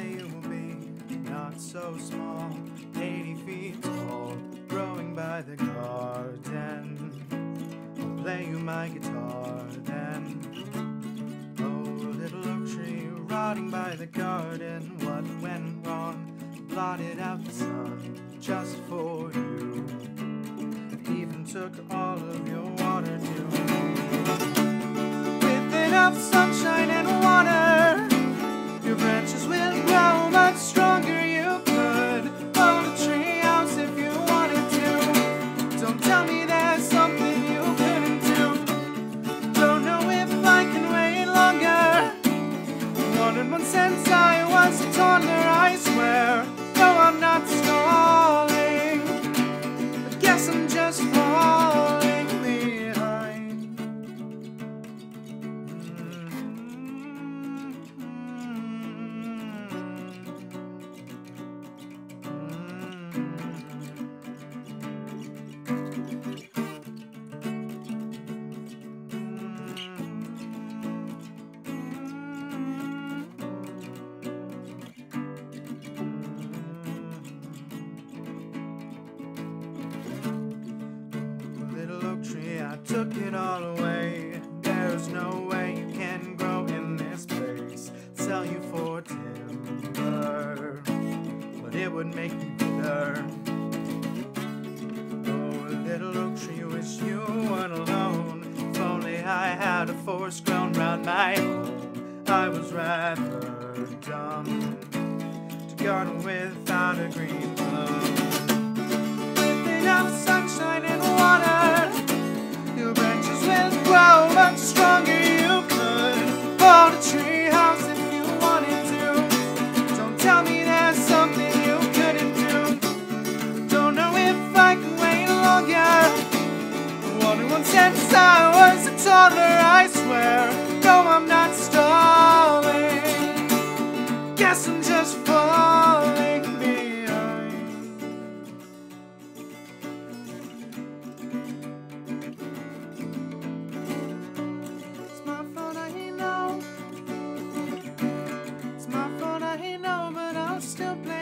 Someday you will be not so small, 80 feet tall, growing by the garden. I'll play you my guitar then. Oh, little oak tree rotting by the garden. What went wrong? Blotted out the sun just for you. It even took all of your water too. With enough sunshine 101 cents, I was a toddler, I swear. No, I'm not stalling. I guess I'm just falling. Took it all away. There's no way you can grow in this place. Sell you for timber, but it would make me bitter. Oh, little oak tree, wish you weren't alone. If only I had a forest grown round my home. I was rather dumb to garden without a green still play.